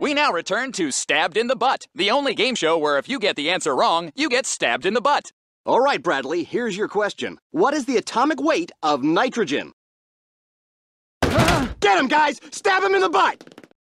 We now return to Stabbed in the Butt, the only game show where if you get the answer wrong, you get stabbed in the butt. All right, Bradley, here's your question. What is the atomic weight of nitrogen? Get him, guys! Stab him in the butt!